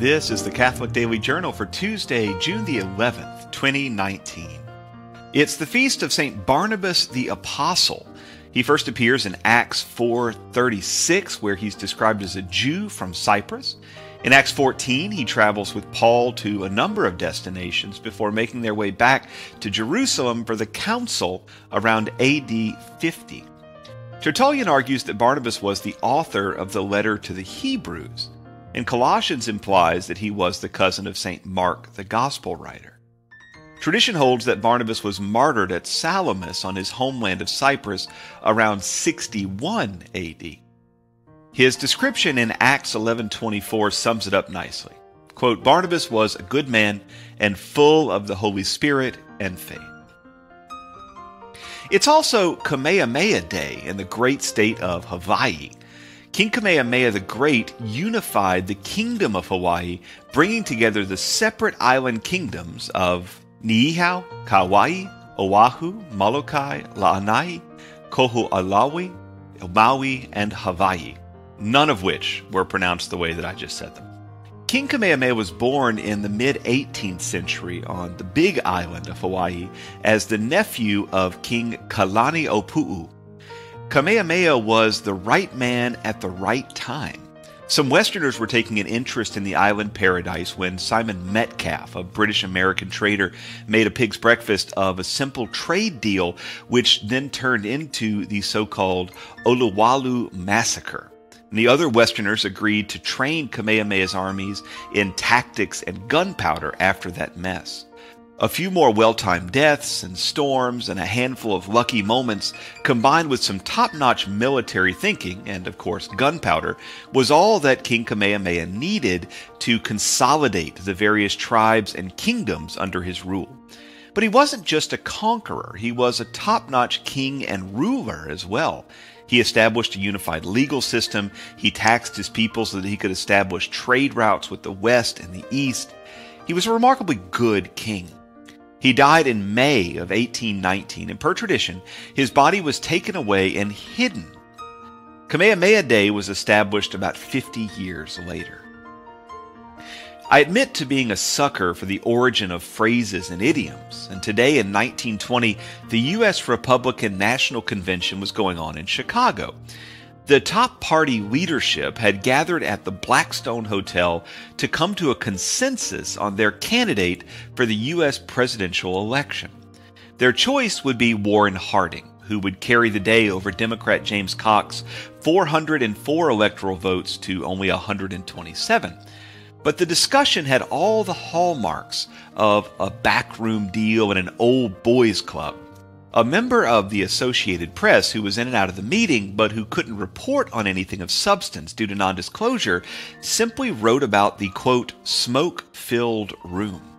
This is the Catholic Daily Journal for Tuesday, June the 11th, 2019. It's the feast of St. Barnabas the Apostle. He first appears in Acts 4:36 where he's described as a Jew from Cyprus. In Acts 14, he travels with Paul to a number of destinations before making their way back to Jerusalem for the council around AD 50. Tertullian argues that Barnabas was the author of the letter to the Hebrews, and Colossians implies that he was the cousin of St. Mark, the gospel writer. Tradition holds that Barnabas was martyred at Salamis on his homeland of Cyprus around 61 AD. His description in Acts 11:24 sums it up nicely. Quote, Barnabas was a good man and full of the Holy Spirit and faith. It's also Kamehameha Day in the great state of Hawaii. King Kamehameha the Great unified the kingdom of Hawaii, bringing together the separate island kingdoms of Niihau, Kauai, Oahu, Molokai, La'anai, Koho'olawe, Maui, and Hawaii, none of which were pronounced the way that I just said them. King Kamehameha was born in the mid 18th century on the big island of Hawaii as the nephew of King Kalani'opu'u. Kamehameha was the right man at the right time. Some Westerners were taking an interest in the island paradise when Simon Metcalfe, a British American trader, made a pig's breakfast of a simple trade deal, which then turned into the so called Olowalu Massacre. The other Westerners agreed to train Kamehameha's armies in tactics and gunpowder after that mess. A few more well timed deaths and storms and a handful of lucky moments, combined with some top notch military thinking and, of course, gunpowder, was all that King Kamehameha needed to consolidate the various tribes and kingdoms under his rule. But he wasn't just a conqueror, he was a top notch king and ruler as well. He established a unified legal system. He taxed his people so that he could establish trade routes with the West and the East. He was a remarkably good king. He died in May of 1819, and per tradition, his body was taken away and hidden. Kamehameha Day was established about 50 years later. I admit to being a sucker for the origin of phrases and idioms, and today in 1920, the U.S. Republican National Convention was going on in Chicago. The top party leadership had gathered at the Blackstone Hotel to come to a consensus on their candidate for the U.S. presidential election. Their choice would be Warren Harding, who would carry the day over Democrat James Cox 404 electoral votes to only 127. But the discussion had all the hallmarks of a backroom deal in an old boys club. A member of the Associated Press who was in and out of the meeting but who couldn't report on anything of substance due to non disclosure simply wrote about the quote, smoke filled room.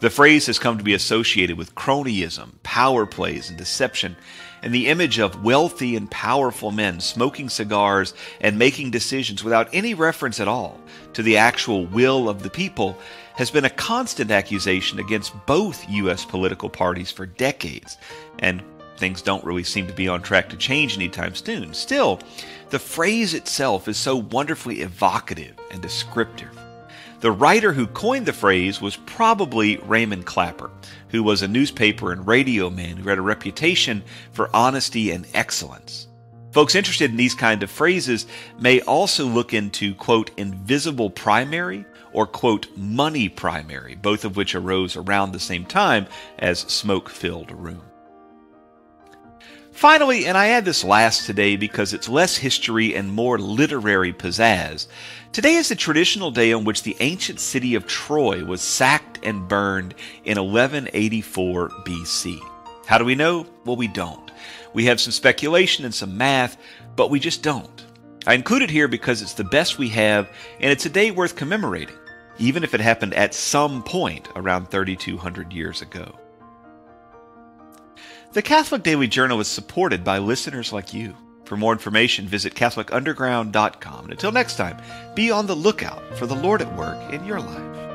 The phrase has come to be associated with cronyism, power plays, and deception, and the image of wealthy and powerful men smoking cigars and making decisions without any reference at all to the actual will of the people has been a constant accusation against both U.S. political parties for decades, and things don't really seem to be on track to change anytime soon. Still, the phrase itself is so wonderfully evocative and descriptive. The writer who coined the phrase was probably Raymond Clapper, who was a newspaper and radio man who had a reputation for honesty and excellence. Folks interested in these kind of phrases may also look into, quote, invisible primary or, quote, money primary, both of which arose around the same time as smoke filled room. Finally, and I add this last today because it's less history and more literary pizzazz, today is the traditional day on which the ancient city of Troy was sacked and burned in 1184 BC. How do we know? Well, we don't. We have some speculation and some math, but we just don't. I include it here because it's the best we have, and it's a day worth commemorating, even if it happened at some point around 3,200 years ago. The Catholic Daily Journal is supported by listeners like you. For more information, visit CatholicUnderground.com. And until next time, be on the lookout for the Lord at work in your life.